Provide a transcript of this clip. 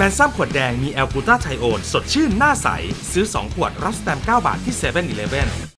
แมนซัมขวดแดงมีแอลกูต้าไทโอนสดชื่นหน้าใส ซื้อ 2 ขวดรับสแตมป์9บาทที่7 e เ e ่ e อ